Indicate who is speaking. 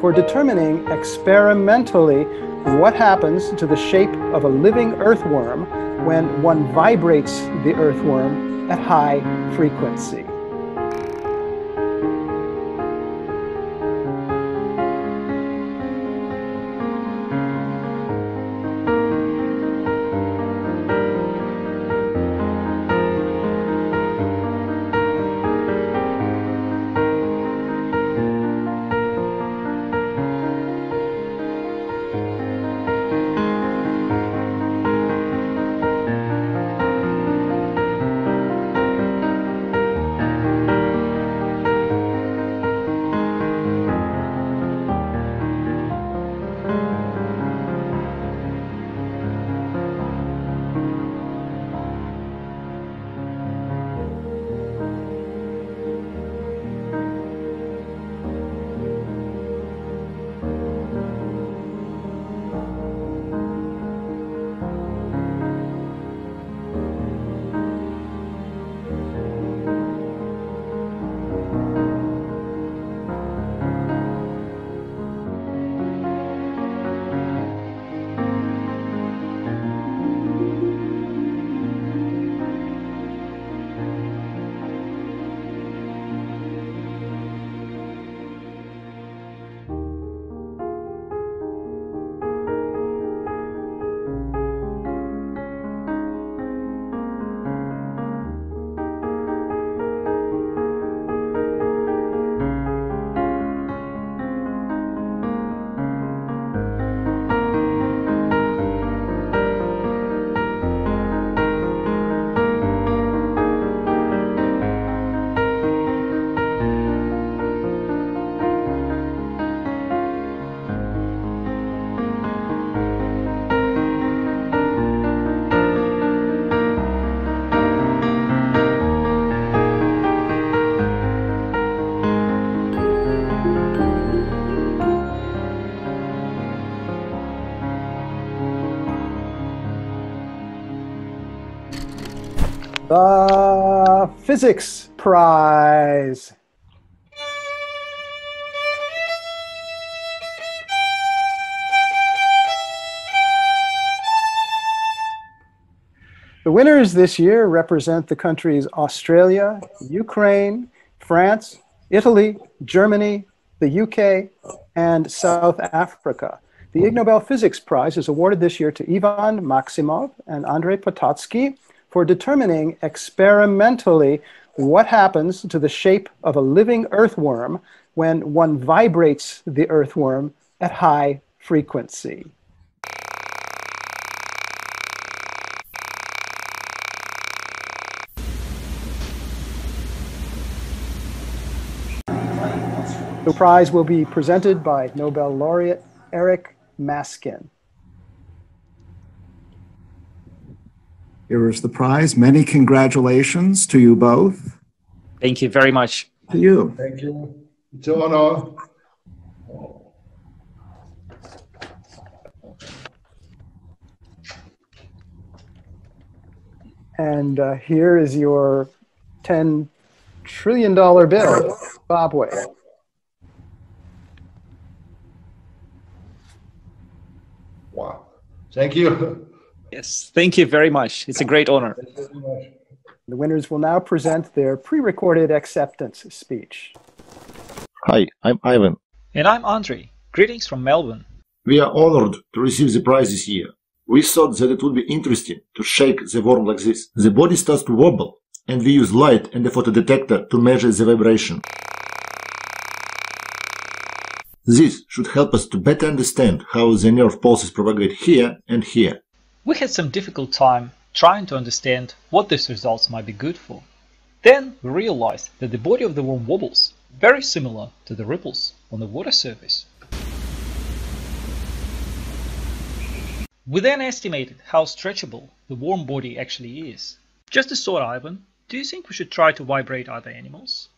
Speaker 1: For determining experimentally what happens to the shape of a living earthworm when one vibrates the earthworm at high frequency. The Physics Prize. The winners this year represent the countries Australia, Ukraine, France, Italy, Germany, the UK, and South Africa. The Ig Nobel Physics Prize is awarded this year to Ivan Maksymov and Andrey Pototsky for determining experimentally what happens to the shape of a living earthworm when one vibrates the earthworm at high frequency. The prize will be presented by Nobel laureate Eric Maskin.
Speaker 2: Here is the prize. Many congratulations to you both.
Speaker 3: Thank you very much.
Speaker 2: To you.
Speaker 4: Thank you. It's an honor.
Speaker 1: And uh, here is your $10 trillion bill, Zimbabwe.
Speaker 4: Wow. Thank you.
Speaker 3: Yes, thank you very much. It's a great honor.
Speaker 4: Thank you very much.
Speaker 1: The winners will now present their pre-recorded acceptance speech.
Speaker 5: Hi, I'm Ivan.
Speaker 6: And I'm Andre. Greetings from Melbourne.
Speaker 5: We are honored to receive the prize this year. We thought that it would be interesting to shake the worm like this. The body starts to wobble, and we use light and a photodetector to measure the vibration. This should help us to better understand how the nerve pulses propagate here and here.
Speaker 6: We had some difficult time trying to understand what these results might be good for. Then we realized that the body of the worm wobbles, very similar to the ripples on the water surface. We then estimated how stretchable the worm body actually is. Just a thought, Ivan, do you think we should try to vibrate other animals?